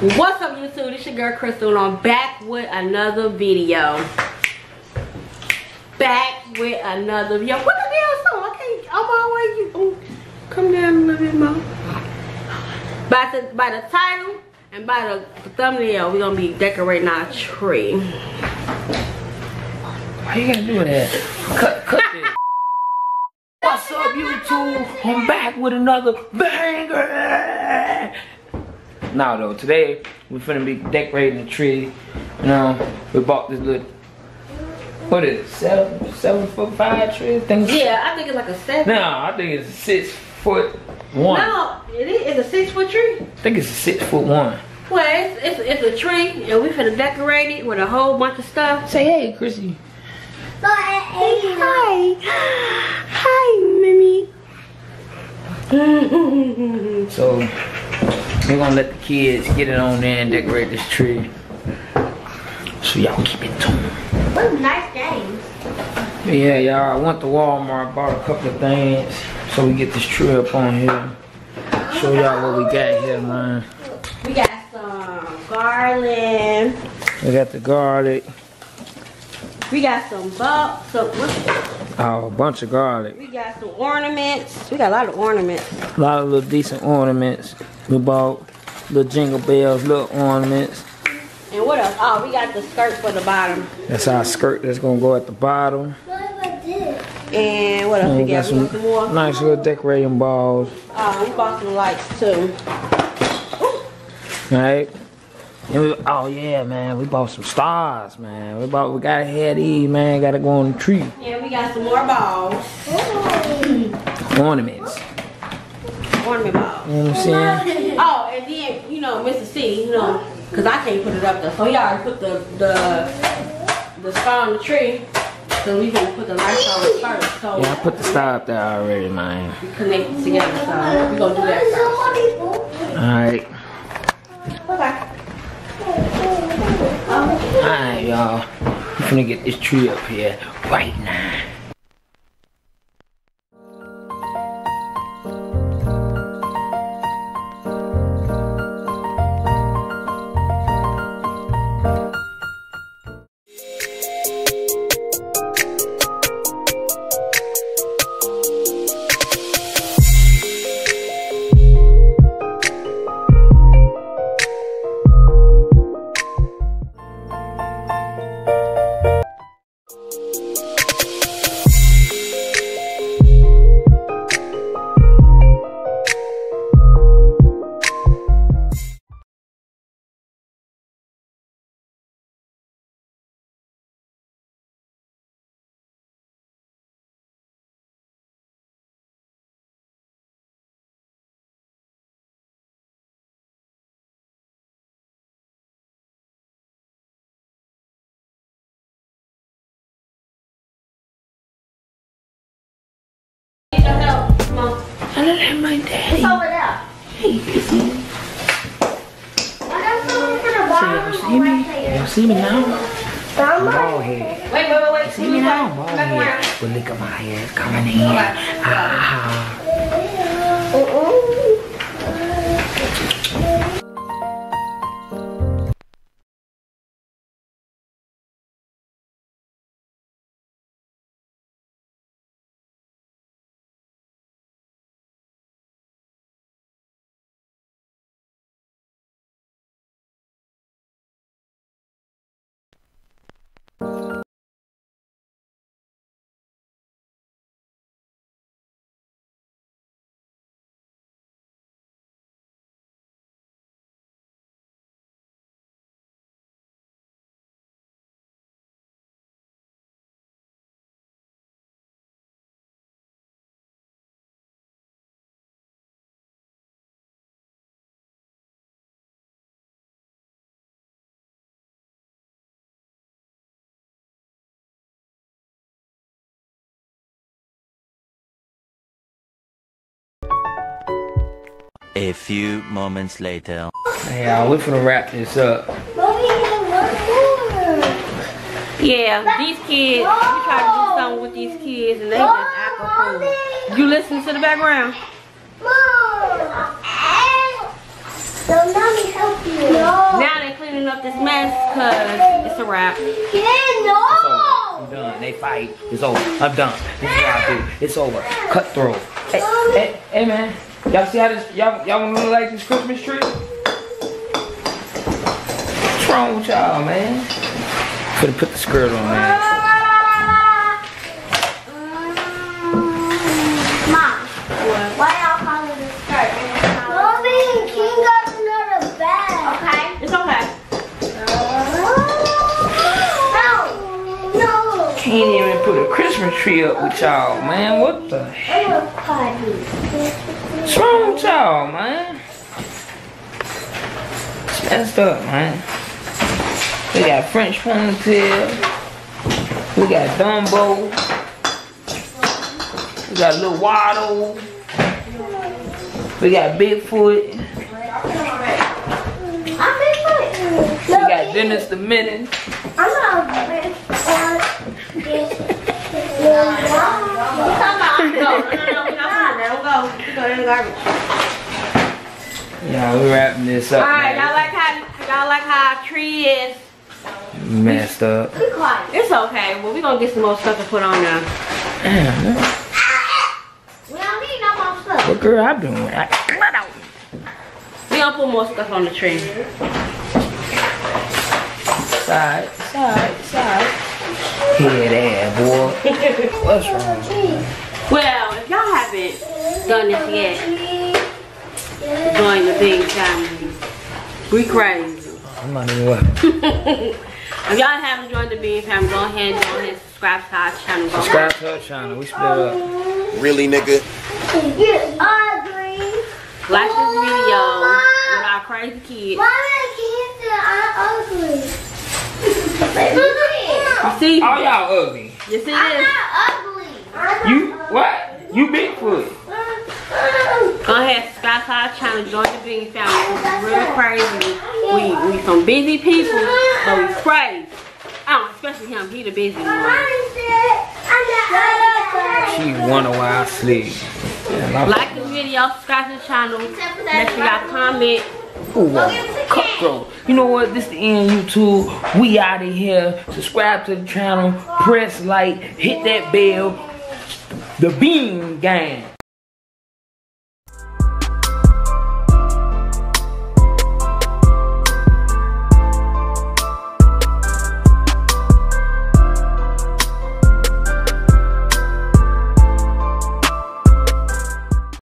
girl Crystal and I'm back with another video. Back with another video. What the hell song? I can't, I'm always, you, oh, come down a little bit more. By the, by the title and by the, the thumbnail, we're gonna be decorating our tree. Why you gotta do that? Cut, cut this. What's up, YouTube? I'm back with another banger. Now though, today we're finna be decorating the tree. You know, we bought this little, what is it, seven, seven foot five tree? I think it's- Yeah, I think it's like a seven. No, I think it's a six foot one. No, it is it's a six foot tree. I think it's a six foot one. Well, it's, it's, it's a tree and we finna decorate it with a whole bunch of stuff. Say hey, Chrissy. Hi. Hi, Mimi. So we're gonna let the kids get it on there and decorate this tree. So y'all keep it tuned. What nice games. Yeah, y'all. I went to Walmart, bought a couple of things so we get this tree up on here. Show y'all what we got here, man. We got some garland. We got the garlic, We got some bulk. So what? Oh, a bunch of garlic, We got some ornaments. We got a lot of ornaments. a lot of little decent ornaments. We bought little jingle bells, little ornaments. And what else? Oh, we got the skirt for the bottom. That's our skirt that's gonna go at the bottom. And what else And we we got got? We got some more. some nice little decorating balls. Oh, we bought some lights too. Right? And we, oh yeah, man, we bought some stars, man. We bought, we gotta have these, man. Gotta go on the tree. Yeah, we got some more balls. Ornaments. Ornament balls. You know what I'm saying? Oh, and then, you know, Mr. C, you know, because I can't put it up there. So he already put the the the star on the tree. So we can put the lights on first. So Yeah, I put the star up there already, man. we connect together. So we're going to do that first. Alright. Okay. Alright, y'all. I'm finna get this tree up here right now. I don't have my daddy. It's over there. Hey, y'all see me? Y'all see me now? Bald head. Wait, wait, wait, wait. See me now? Bald Back head. around. Well, look at my hair coming in. Ah. A few moments later. Hey, y'all, we finna wrap this up. Yeah, these kids, we try to do something with these kids and they just act a fool. You listen to the background? Mom! So mommy help you. No. Now they're cleaning up this mess because it's a wrap. It's over. I'm done. They fight. It's over. I'm done. This is what I do. It's over. Cutthroat. Hey, hey, hey man. Y'all see how this? Y'all, y'all wanna look like this Christmas tree? What's wrong with y'all, man? Could have put the skirt on there. Mm, Mom, why y'all call it a skirt? Mommy, King got another bag. Okay. It's okay. Oh, no. No. Can't even put a Christmas tree up with y'all, man. What the heck? I'm. What's wrong with y'all, man? It's messed up, man. We got French ponytail. We got Dumbo. We got Lil Waddle. We got Bigfoot. I'm big foot. We got Dennis the Menace. I'm not big foot. No, no, no, no, we're not putting that. Don't go. We go in the garbage. Yeah, we wrapping this up. Alright, y'all like how y'all like how our tree is. Messed up. Be quiet. It's okay. Well, we're gonna get some more stuff to put on there. Damn, man. We don't need no more stuff. What girl I doing? I, let out. We gonna put more stuff on the tree. Side, side, side. Head ass, boy. What's wrong? Well, if y'all haven't done this yet, join the big family. We crazy. I'm not even what. If y'all haven't joined the Beane family, go ahead and go ahead and subscribe to our channel. Go Subscribe to our channel. We split up. Really, nigga? You're ugly. like this video with our crazy kids. Mommy, kids are ugly. You see? All y'all ugly. You see I'm this? not ugly. I'm You what? You Bigfoot. Go ahead, subscribe to our channel, join the Beane family. We're really crazy. We we some busy people, but we crazy. Oh, especially him. He the busy one. She wonder why I sleep. Like the video, subscribe to the channel. Make sure y'all comment. Ooh, uh, cutthroat. You know what? This the end, YouTube. We out of here. Subscribe to the channel. Press like. Hit that bell. The Beane Gang.